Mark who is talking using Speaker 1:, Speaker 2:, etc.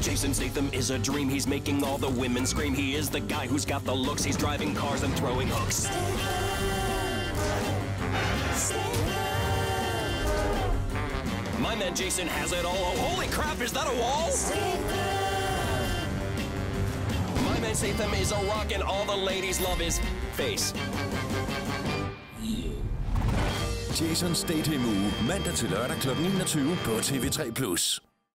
Speaker 1: Jason Statham is a dream. He's making all the women scream. He is the guy who's got the looks. He's driving cars and throwing hooks. My man Jason has it all. Oh, holy crap, is that a wall? My man Statham is a rock and all the ladies love his face.
Speaker 2: Jason Statham uge, mandag til lørdag kl. 21 på TV3+.